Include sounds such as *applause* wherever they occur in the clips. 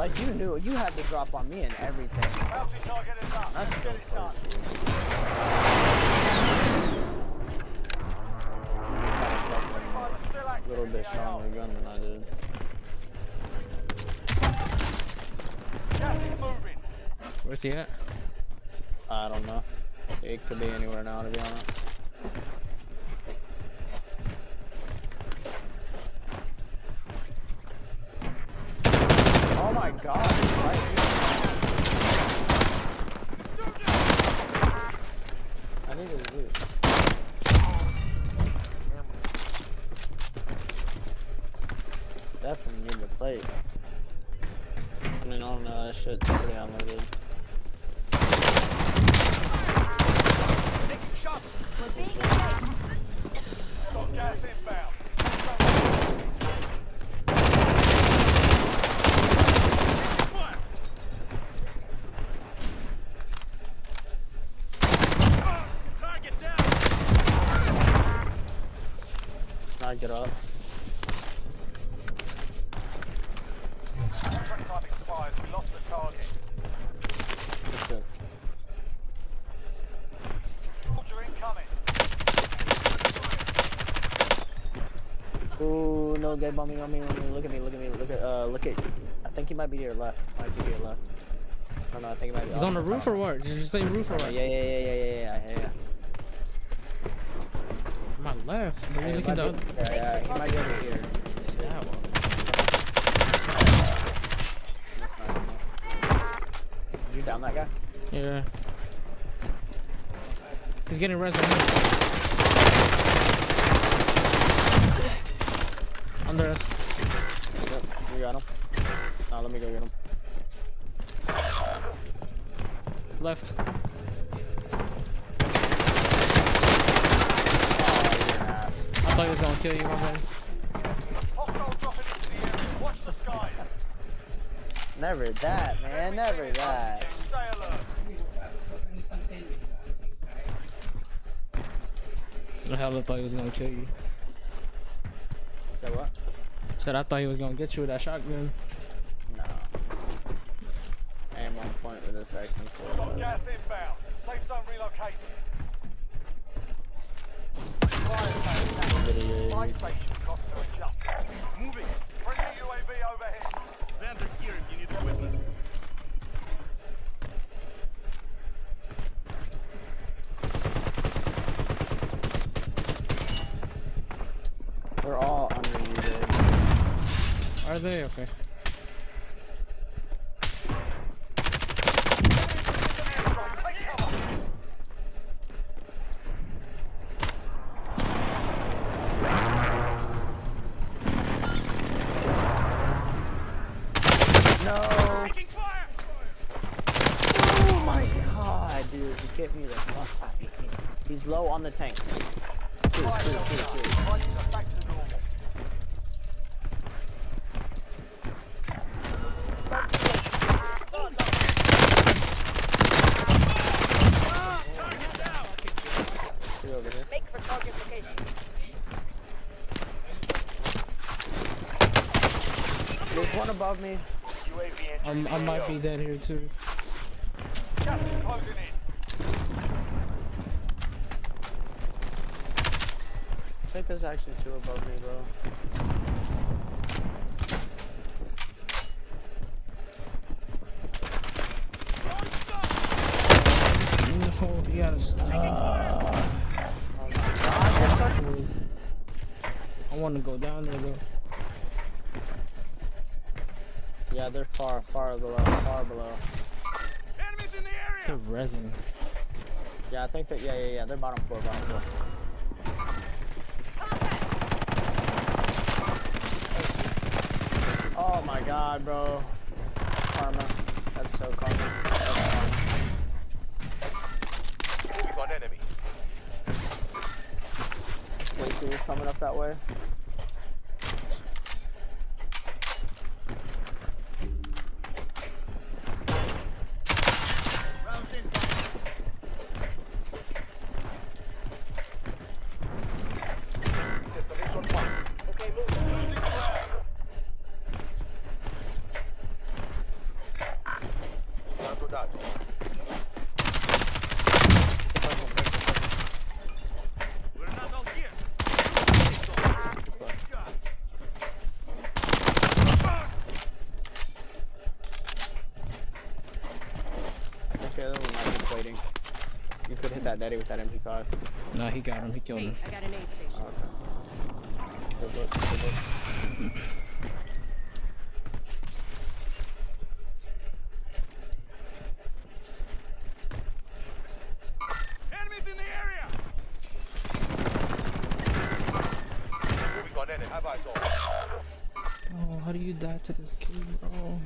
Guys, you knew you had to drop on me and everything. Bounty target is up. That's Get it done. close. dude. He's got a fucking Still little bit stronger gun than I did. Gas. Where's he at? I don't know. It could be anywhere now, to be honest. Oh my god, right here. I need his loot. Definitely need to play. I mean, I don't know, that shit's pretty unloaded. Taking shots. We're being attacked. Got gas inbound. Fire. Target down. Not get up. Contract time expired. We lost the target. That's it. Soldier incoming. Ooh, no get on me, on me, on me. Look at me, look at me, look at, uh, look at. I think he might be to your left. Might be to your left. I don't know, I think he might be. He's on the roof or what? Did you say roof or what? yeah, yeah, yeah, yeah, yeah, yeah, yeah. My left. But Yeah, looking might the yeah, yeah, he might be over here. That one. That's not him. Did you down that guy? Yeah. He's getting res on him. Under us. Yep, you got him. Now let me go get him. Left. Oh, you're an ass. I thought he was gonna kill you, my man. Hostile dropping into the area. Watch the skies. Never that, man. Never that. The hell I thought he was gonna kill you. Say what? Said I thought he was gonna get you with that shotgun. No. I am on point with this XM4. Got gas inbound. Safe zone relocated. Fire station. Fire station costs are adjusted. Moving. UAV overhead. Vendor here if you need equipment. They're all under you, dude. Are they? Okay. Take cover. No! Taking fire. Oh my god, dude. Get me the fuck Oh out of here. He's low on the tank. Two, two, two, zone two. down. Prices are back to normal. Target down. Two over here. Make for target location. There's one above me. I'm, I might be dead here too. Gas is closing in. I think there's actually two above me, bro. No, you gotta stop. Oh my god, you're such a... I want to go down there though. Yeah, they're far, far below, far below. Enemies in the area. The resin. Yeah, I think that, yeah, yeah, yeah, they're bottom floor, bottom floor. Oh my god, bro. Karma. That's so karma. That's karma. We got enemy. Lacey was coming up that way. Waiting. You could hit that daddy with that MP5. No, he got him. He killed Hey, him. I got an aid station. Good looks, good looks. Enemies in the area! Moving on enemy. Have eyes on. Oh, how do you die to this kid, bro?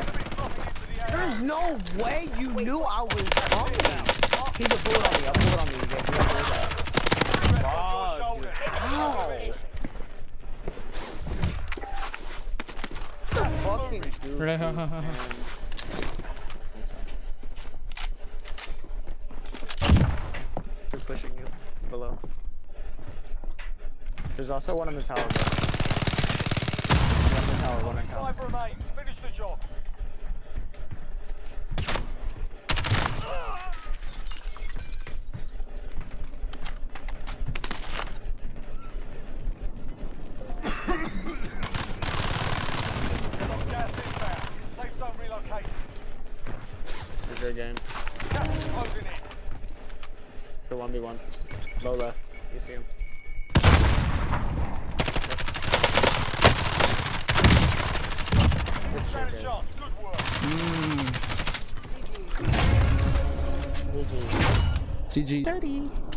Enemy dropping into the area. There's no way you knew I was coming. He's a bullet on me. A bullet on me. You get you bullet On your. Ow. Fucking dude. *laughs* Right, dude, ha, ha, ha, ha. man. I'm sorry. They're pushing you. There's also one on the tower. Bro. One on the tower. One on tower. Five remain. Finish the job. Gas inbound. Safe zone relocated. It's a good game. Gas is closing in. The 1v1. Low left. You see him. Mm. GG. 30.